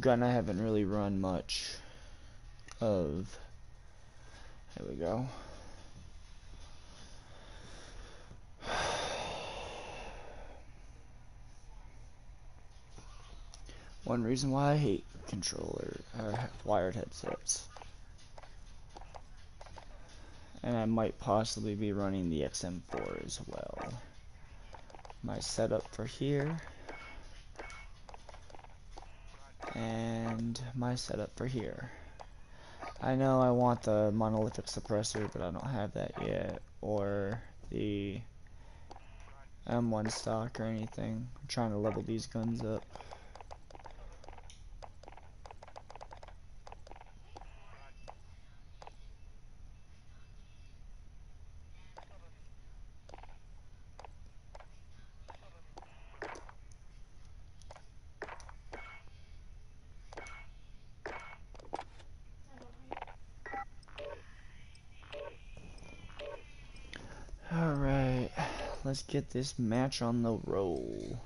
gun I haven't really run much of. There we go. One reason why I hate controller wired headsets. And I might possibly be running the XM4 as well. My setup for here. And my setup for here. I know I want the monolithic suppressor, but I don't have that yet. Or the M1 stock or anything. I'm trying to level these guns up. Alright, let's get this match on the roll.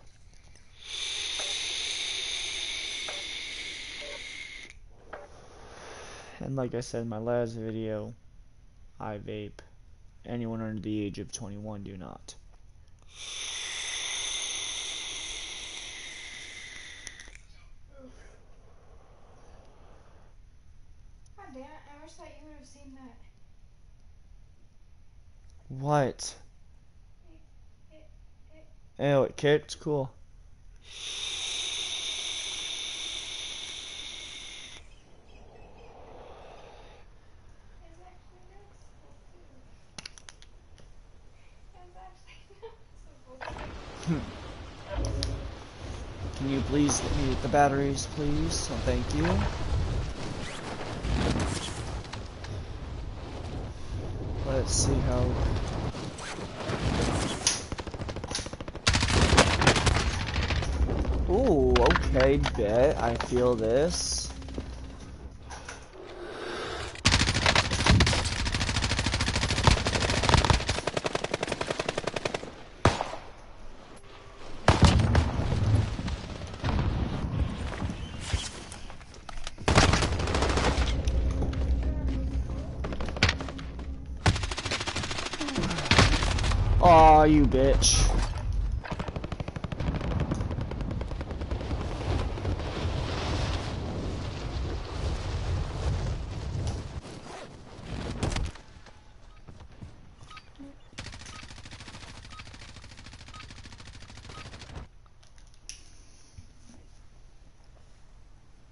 And like I said in my last video, I vape. Anyone under the age of 21 do not. God damn it, I wish that you would have seen that. What? Oh, it kicks? Cool. Can you please let me the batteries, please? Oh, thank you. Let's see how... Ooh, okay, bet. I feel this. Aw, you bitch.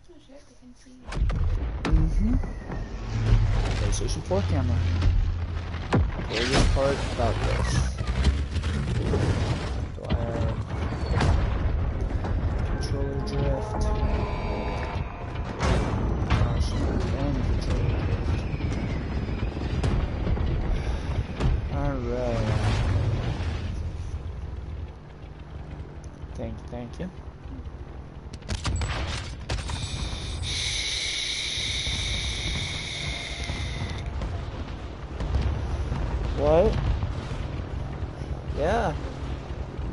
Oh shit, they can see. Mm-hmm. PlayStation 4 camera. Favorite part about this. Do I have Alright. Thank you, thank you. What? Yeah.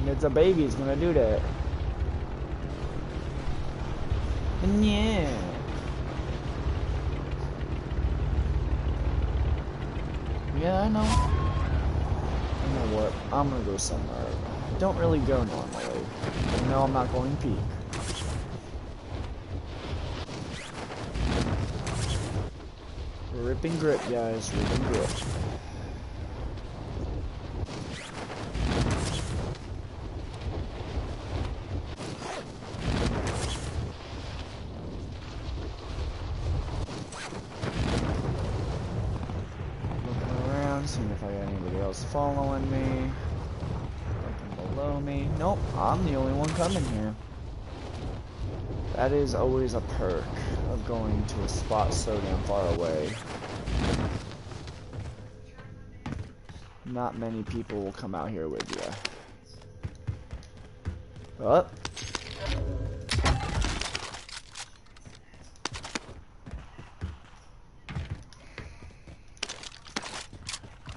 It's a baby, it's gonna do that. Yeah. Yeah, I know. You know what? I'm gonna go somewhere. I don't really go normally. You know I'm not going peak. Rip and grip, guys. Ripping grip. Looking around, seeing if I got anybody else following me. Looking below me. Nope, I'm the only one coming here. That is always a perk of going to a spot so damn far away. Not many people will come out here with you. Up.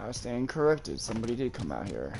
I stand corrected. Somebody did come out here.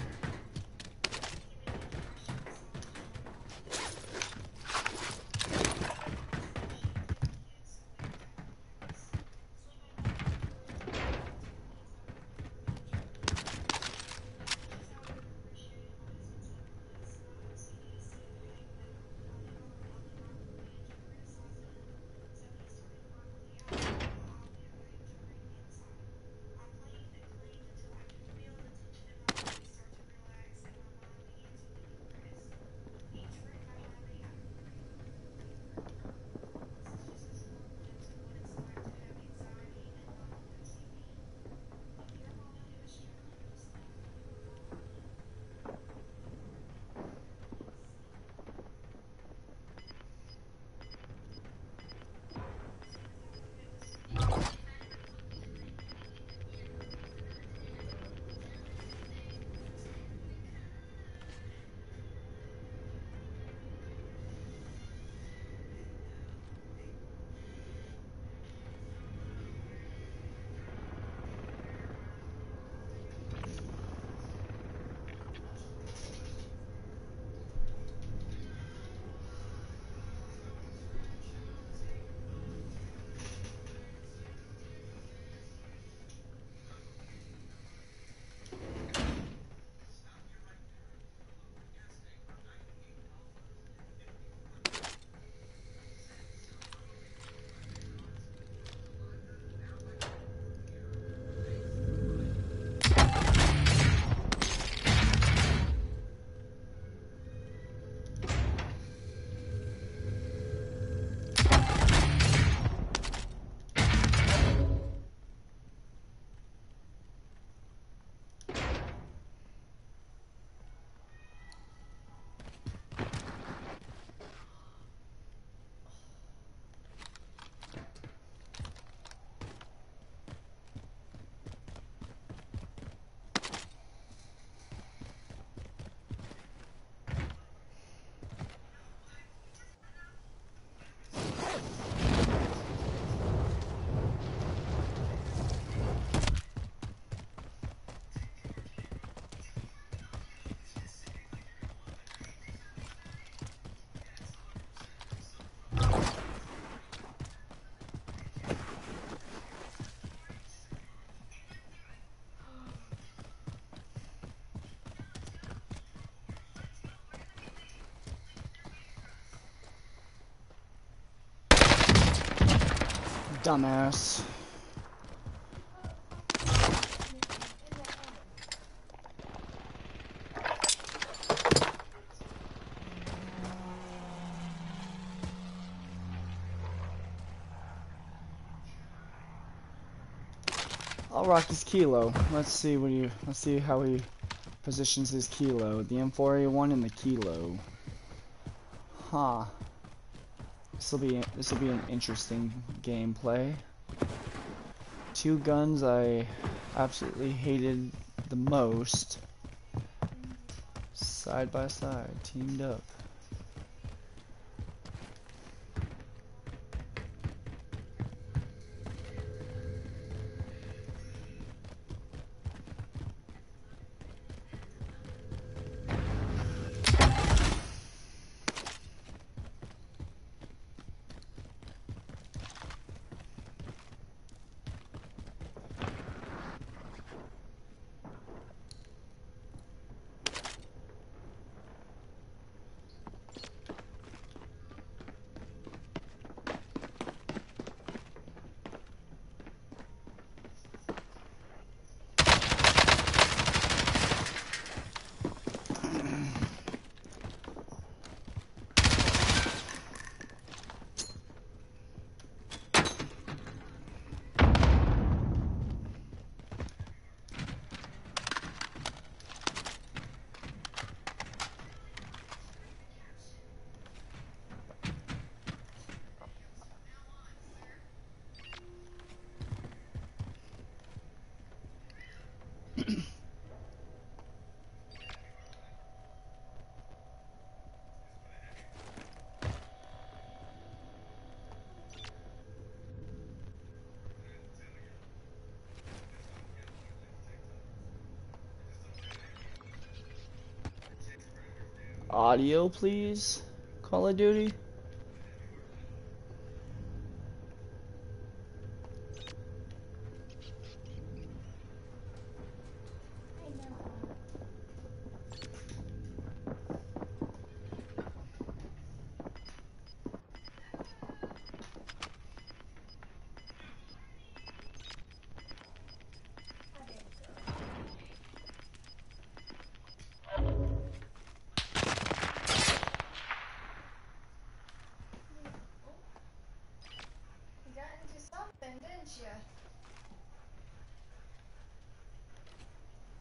Dumbass. I'll rock his kilo. Let's see what you. Let's see how he positions his kilo. The M4A1 and the kilo. Huh. This will be this will be an interesting gameplay. Two guns I absolutely hated the most. Side by side, teamed up. Audio, please. Call of Duty. I know. I did. You got into something, didn't you?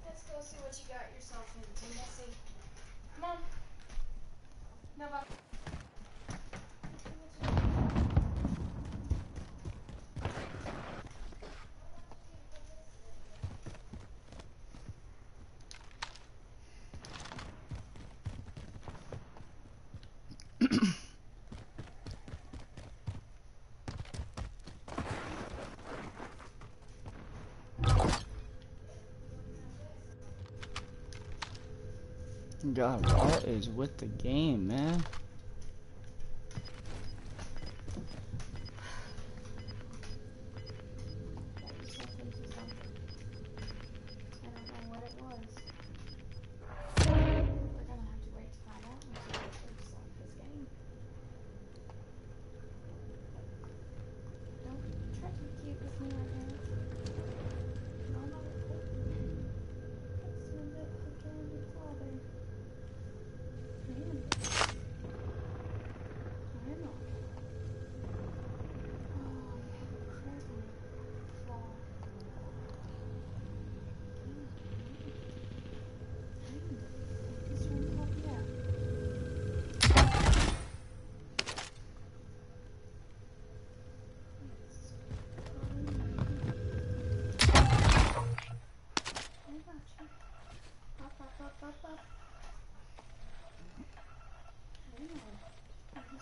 Let's go see what you got yourself into, Missy. Come on. No, Bob. God, what is with the game, man?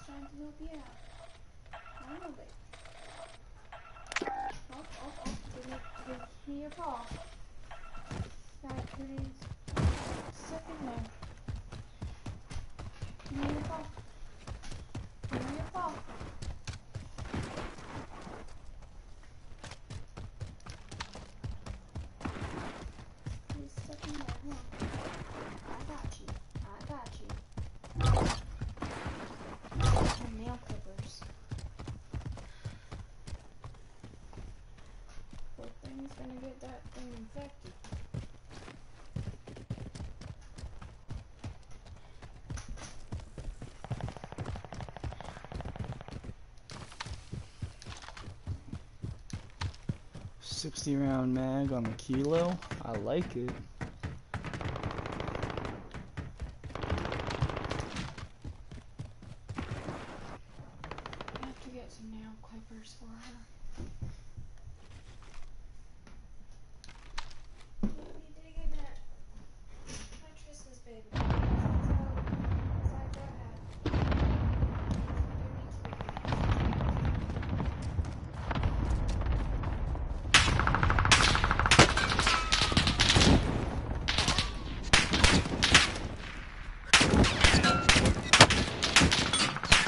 He's trying to help you out. I know. Oh, oh, oh. Give me, give me your paw. In there. Give me your paw. infected. Sixty round mag on the kilo. I like it.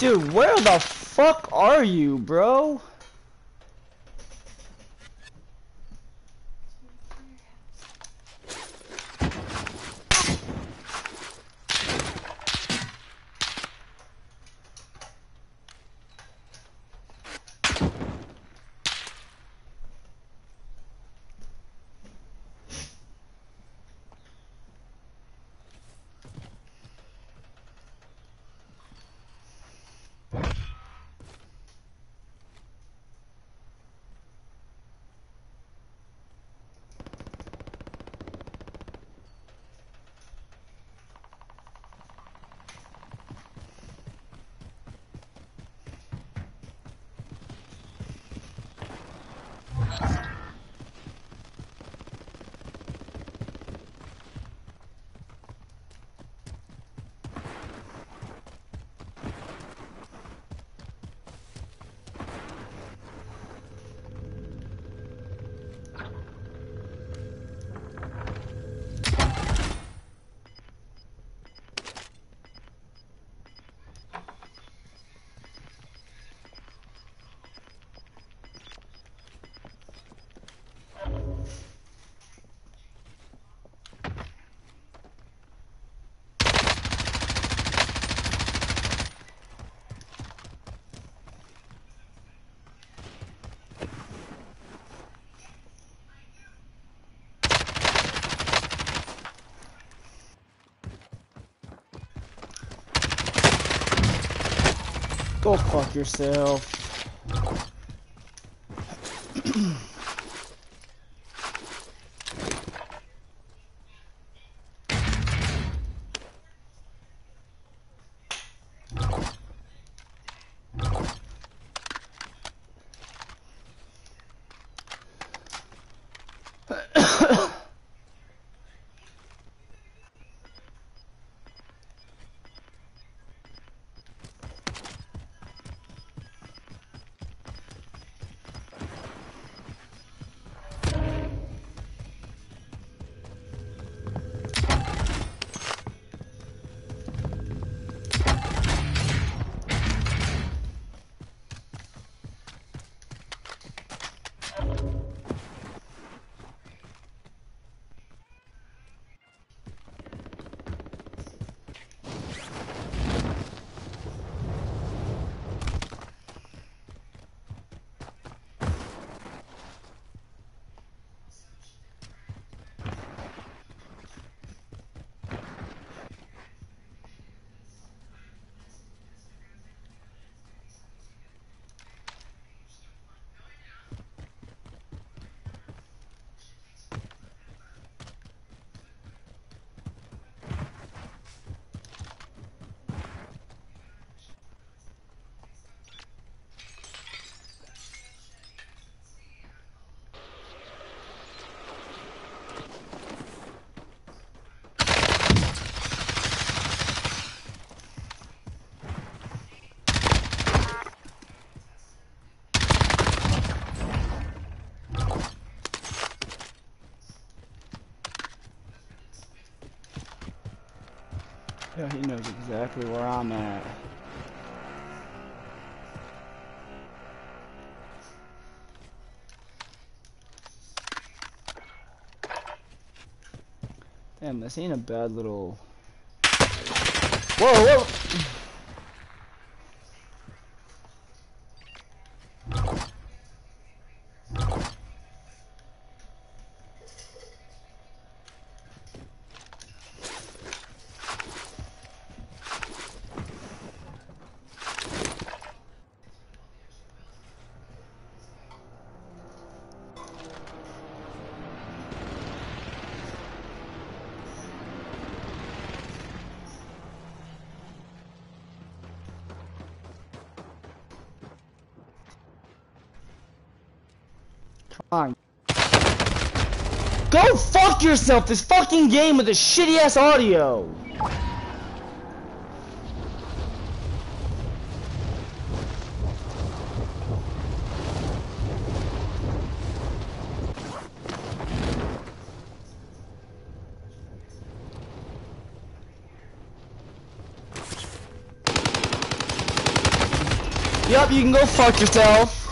Dude, where the fuck are you, bro? Fuck yourself. He knows exactly where I'm at. Damn, this ain't a bad little... Whoa, whoa! On. Go fuck yourself, this fucking game with the shitty ass audio! Yup, you can go fuck yourself.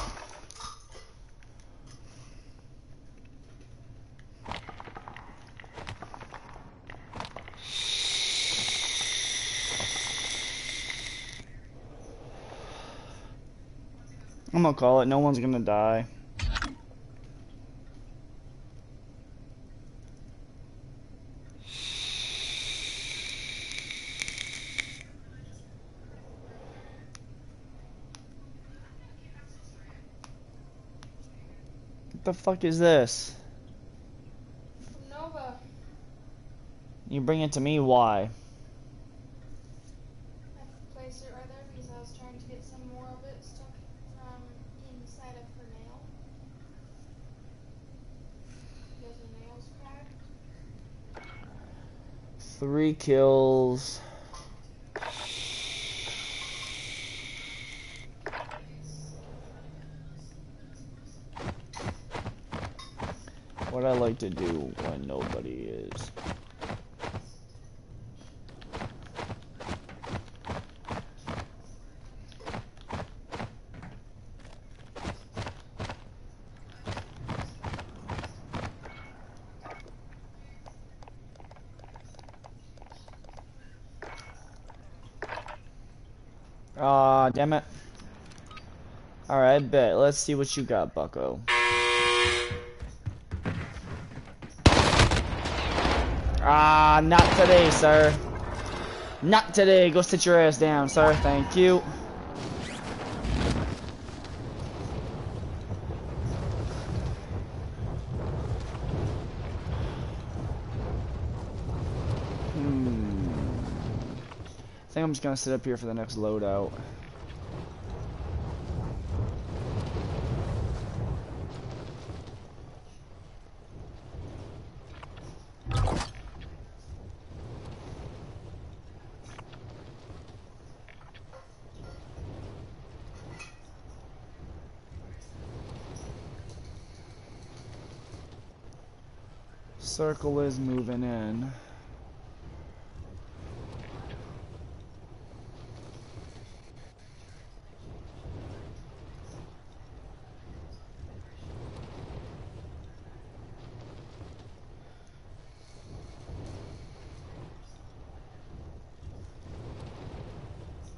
I'm gonna call it. No one's gonna die. What the fuck is this? Nova. You bring it to me, why? I placed it right there because I was trying to get some more of it stuck from inside of her nail. Because the nail's cracked. Three kills. What I like to do when nobody is. Aw, damn it. Alright, bet. Let's see what you got, bucko. Ah, not today, sir. Not today. Go sit your ass down, sir. Thank you. Hmm. I think I'm just gonna sit up here for the next loadout. Circle is moving in.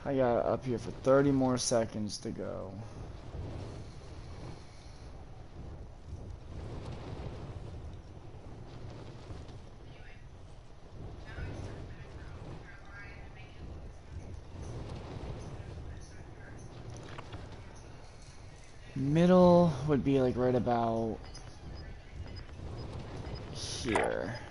I got up here for 30 more seconds to go. Middle would be like right about here.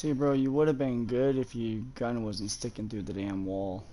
See, bro, you would have been good if your gun wasn't sticking through the damn wall.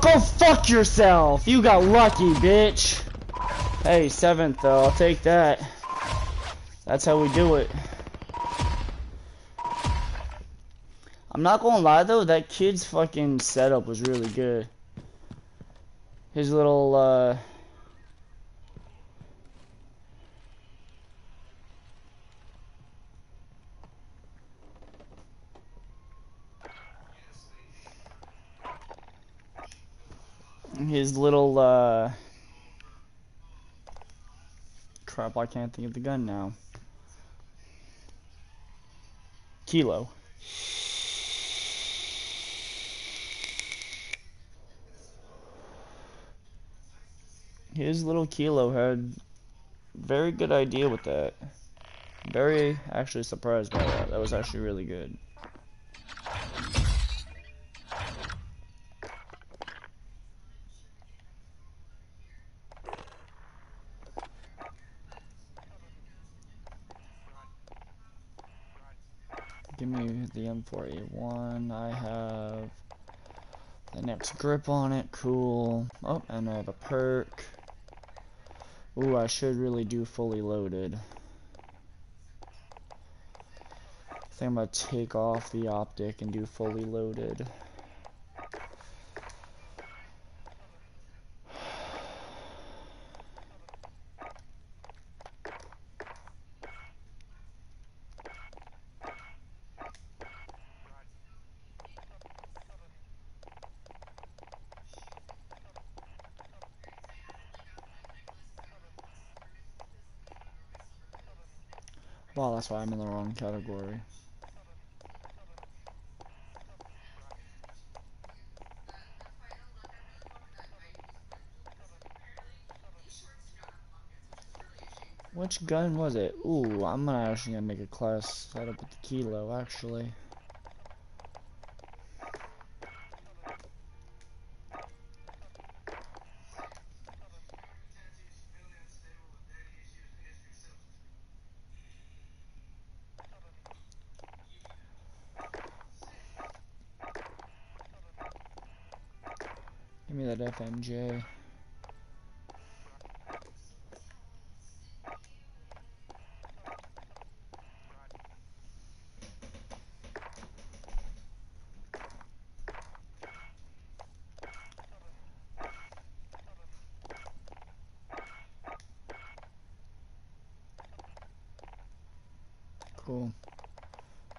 Go fuck yourself! You got lucky, bitch! Hey, seventh though, I'll take that. That's how we do it. I'm not gonna lie though, that kid's fucking setup was really good. His little, uh... His little, uh... Crap, I can't think of the gun now. Kilo. His little Kilo had very good idea with that. Very actually surprised by that. That was actually really good. The M4A1. I have the next grip on it. Cool. Oh, and I have a perk. Ooh, I should really do fully loaded. I think I'm gonna take off the optic and do fully loaded. Well, that's why I'm in the wrong category. Which gun was it? Ooh, I'm actually gonna make a class setup with the kilo, actually. FMJ. Cool.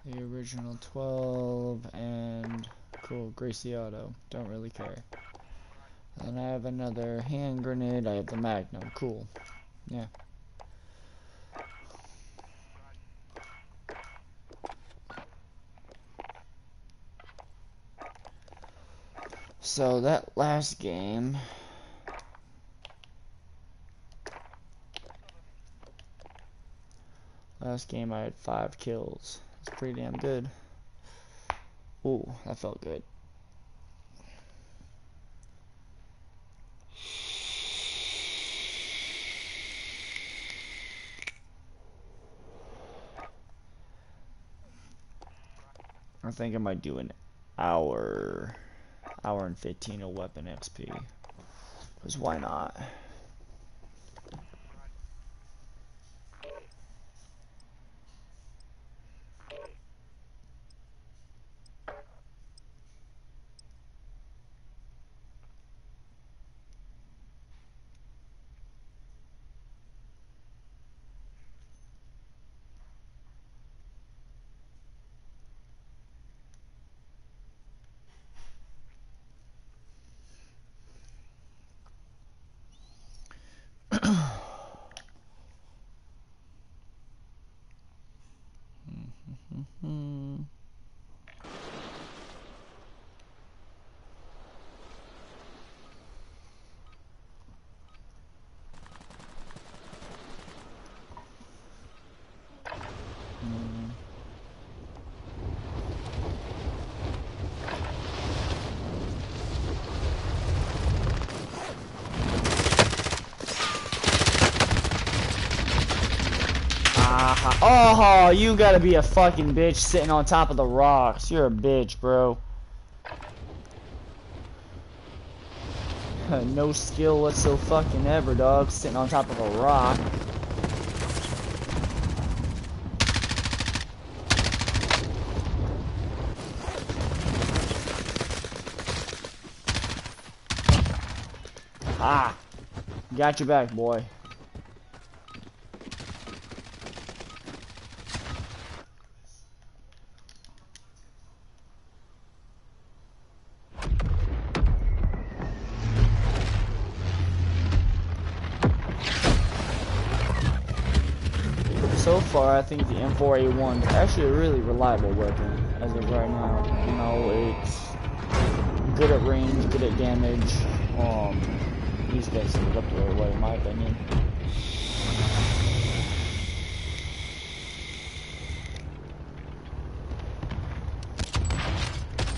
The original 12 and cool, Gracie Auto. Don't really care. And I have another hand grenade. I have the Magnum. Cool. Yeah. So that last game. Last game I had five kills. It's pretty damn good. Ooh, that felt good. I think I might do an hour, hour and 15 of weapon XP. Because why not? Hmm. Hmm. Ah, oh, you gotta be a fucking bitch sitting on top of the rocks. You're a bitch, bro. no skill whatsoever fucking ever, dog. Sitting on top of a rock. Ah, got your back, boy. So far, I think the M4A1 is actually a really reliable weapon as of right now. You know, it's good at range, good at damage. Um, these guys it up the right way, in my opinion.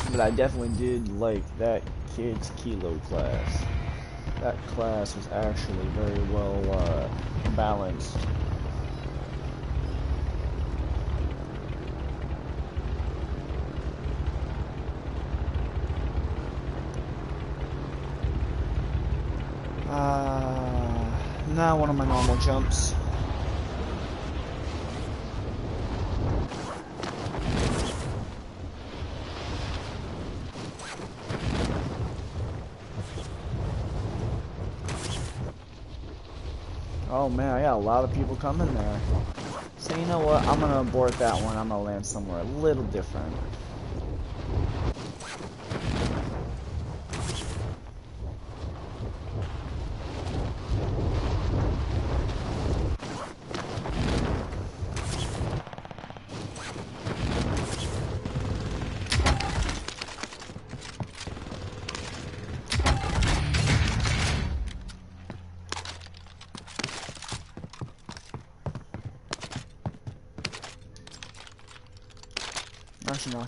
But I definitely did like that kid's kilo class. That class was actually very well uh, balanced. Now one of my normal jumps. Oh man, I got a lot of people coming there. So you know what, I'm gonna abort that one, I'm gonna land somewhere a little different.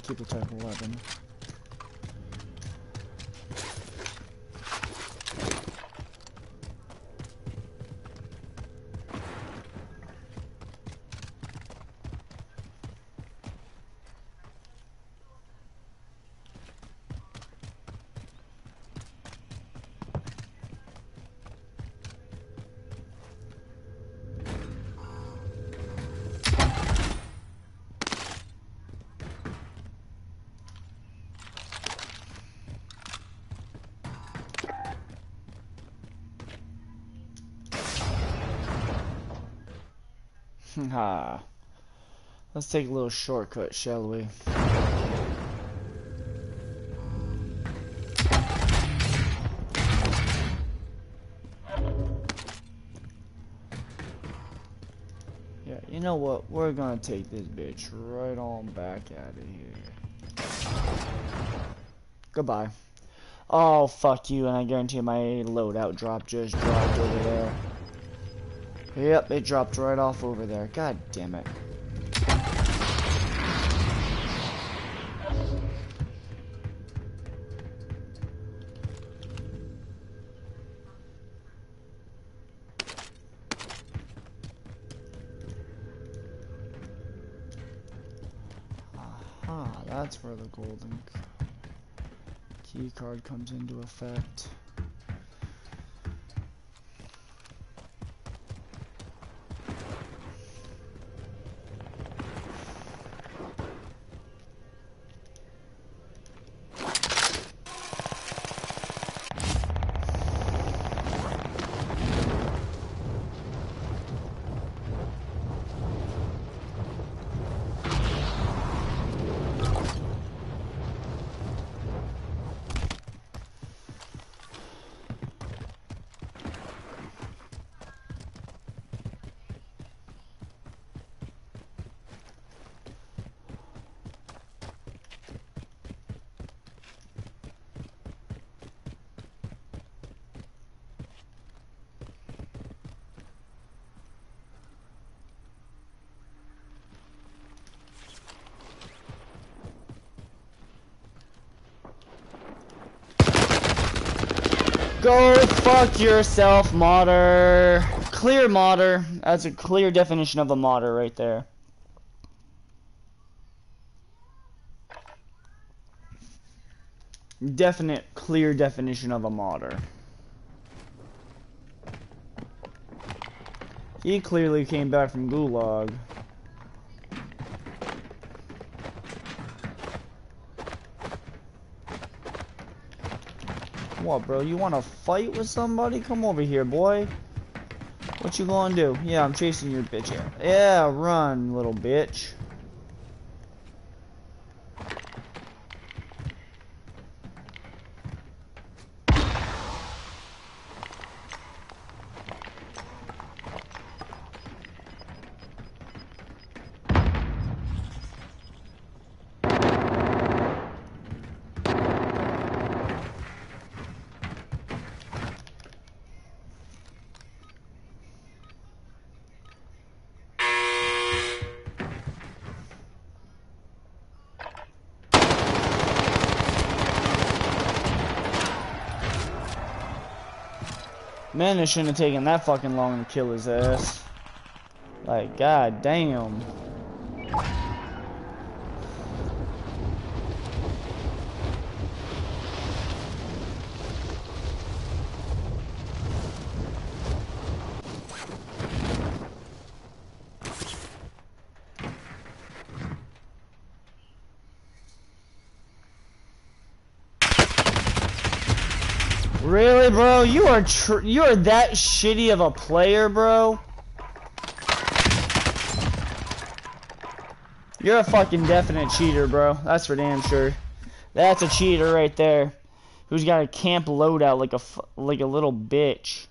Keep type 11. Ha. Let's take a little shortcut, shall we? Yeah, you know what? We're gonna take this bitch right on back out of here. Goodbye. Oh, fuck you, and I guarantee my loadout drop just dropped over there. Yep, it dropped right off over there. God damn it. Aha, that's where the golden key card comes into effect. Go fuck yourself, modder. Clear modder. That's a clear definition of a modder right there. Definite, clear definition of a modder. He clearly came back from Gulag. What, bro? You want to fight with somebody? Come over here, boy. What you gonna do? Yeah, I'm chasing your bitch. Yeah, yeah run, little bitch. Man, it shouldn't have taken that fucking long to kill his ass. Like, god damn. Really, are you are that shitty of a player, bro? You're a fucking definite cheater, bro. That's for damn sure. That's a cheater right there. Who's got a camp loadout like a like a little bitch.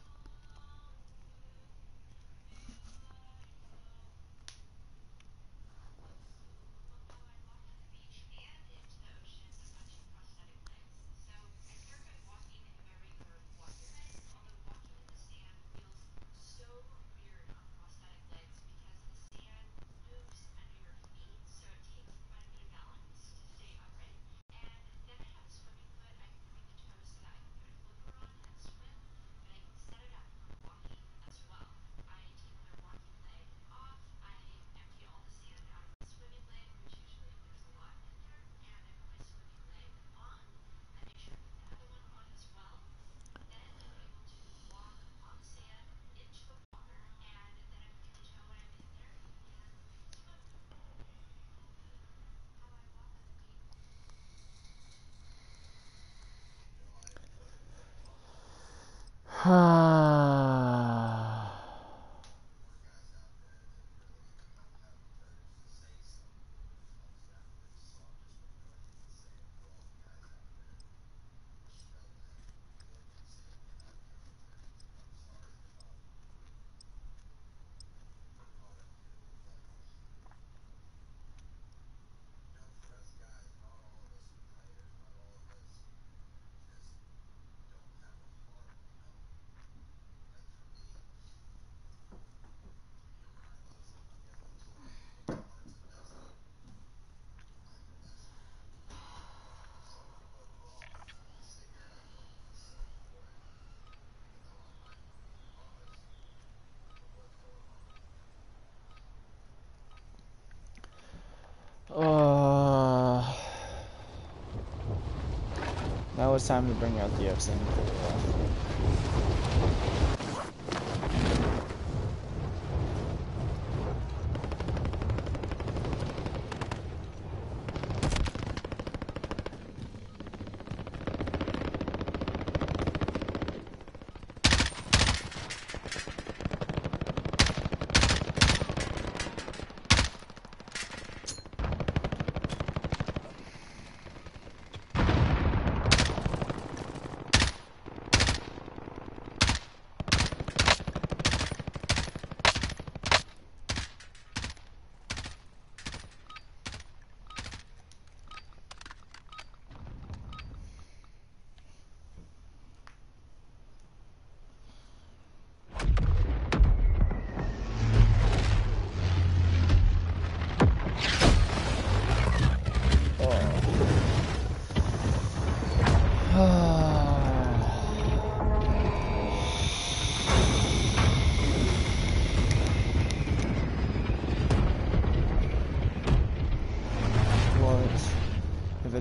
It's time to bring out the F-74.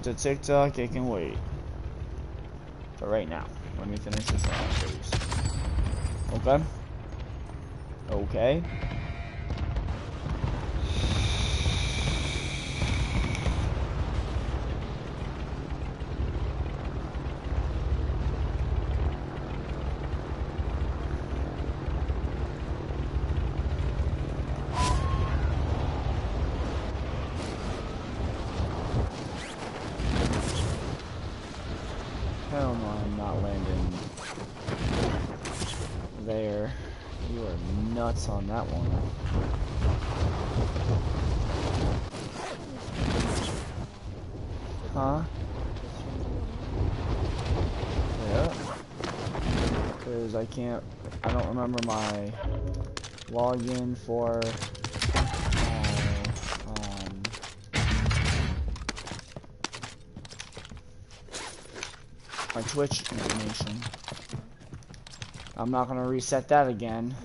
If TikTok, it can wait. But right now, let me finish this. Okay? Okay. Hell no, I'm not landing there. You are nuts on that one. Huh? Yeah. Because I can't, I don't remember my login for uh, um, my Twitch information. I'm not gonna reset that again.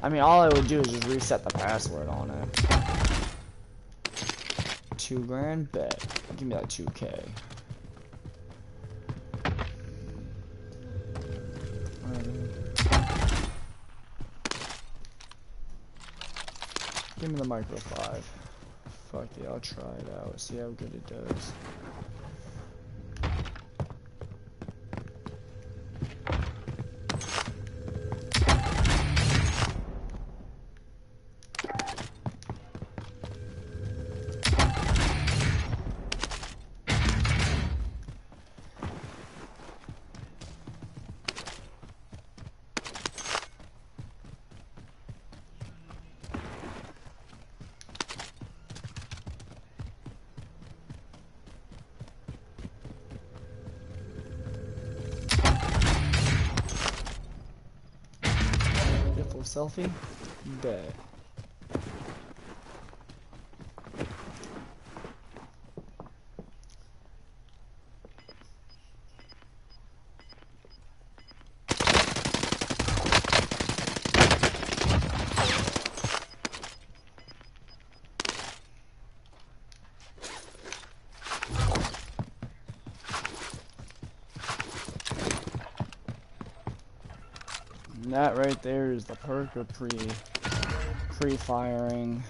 I mean, all I would do is just reset the password on it. Two grand bet. Give me that 2k. Um, Give me the micro 5. Fuck yeah, I'll try it out. See how good it does. Selfie? Bet. That right there is the perk of pre pre-firing.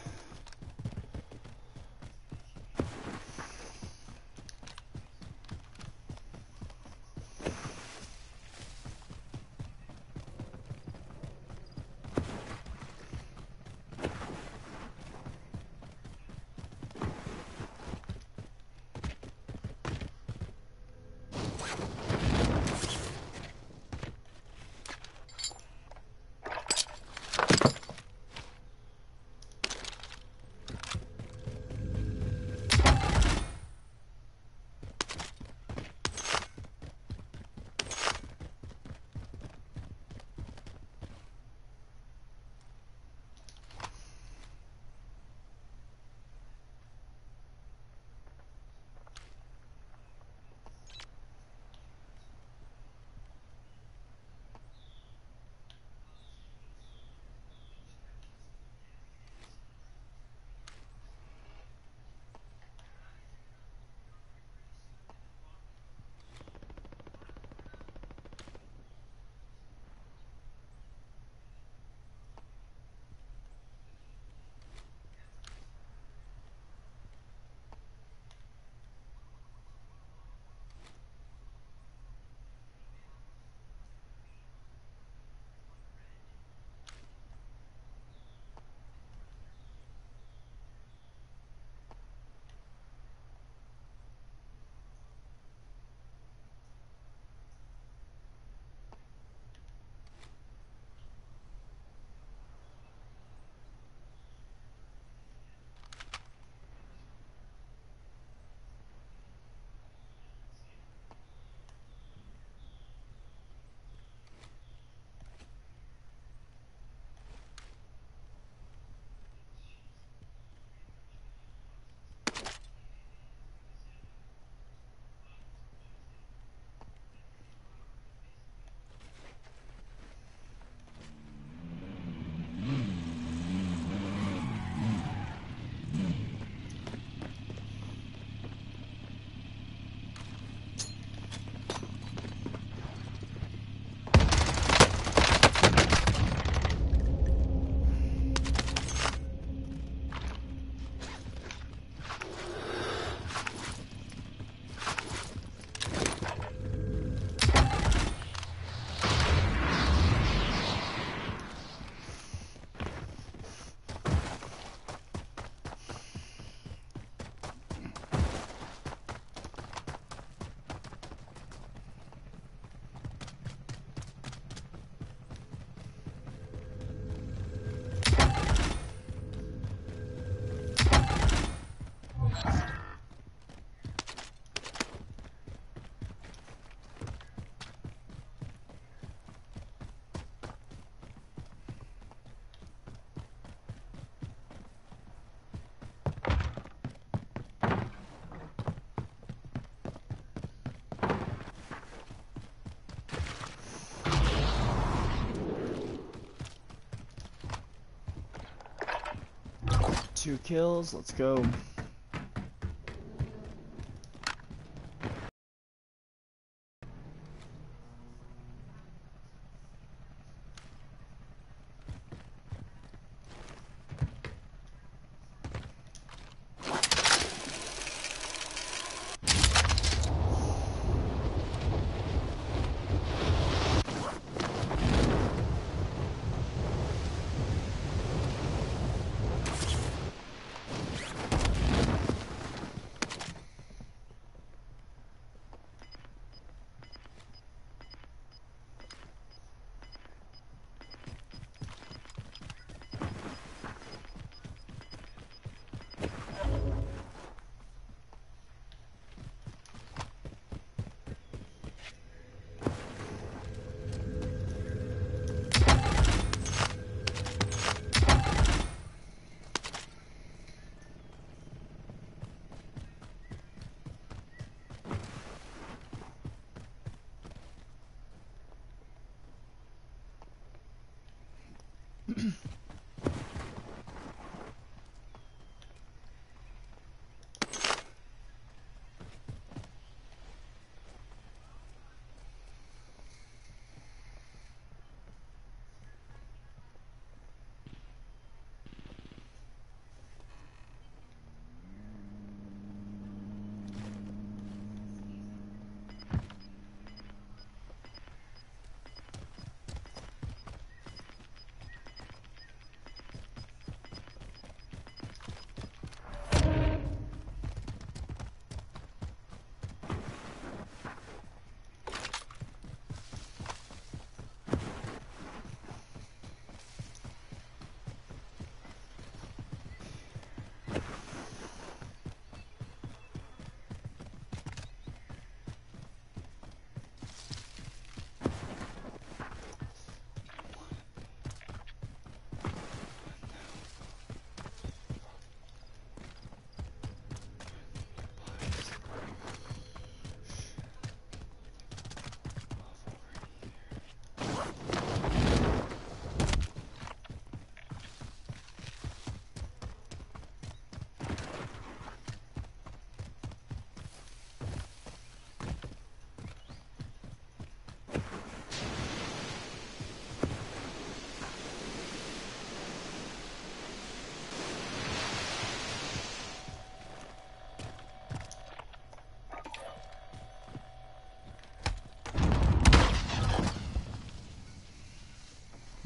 Two kills. Let's go.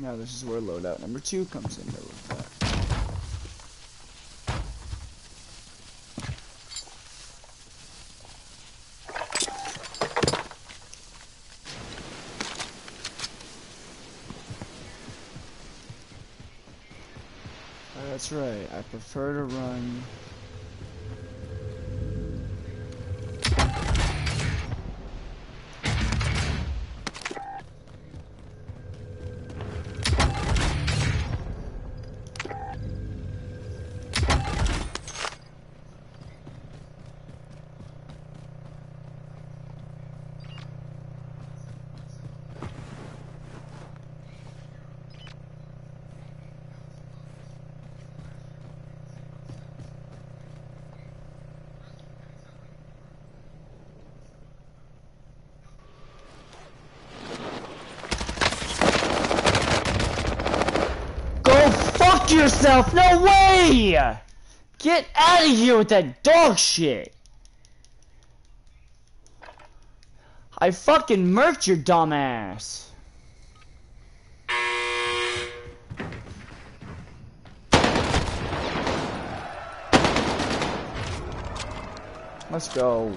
Now this is where loadout number two comes effect. Uh, That's right, I prefer to run Go fuck yourself! No way! Get out of here with that dog shit! I fucking murked your dumb ass! Let's go.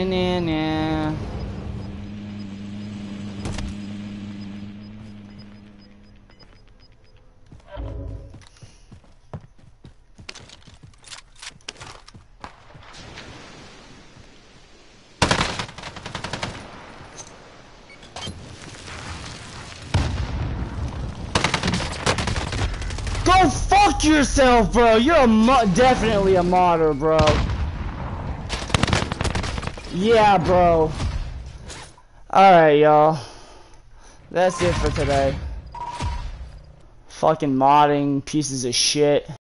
Nah, nah, nah. Go fuck yourself, bro. You're a definitely a modder, bro. Yeah, bro. Alright, y'all. That's it for today. Fucking modding pieces of shit.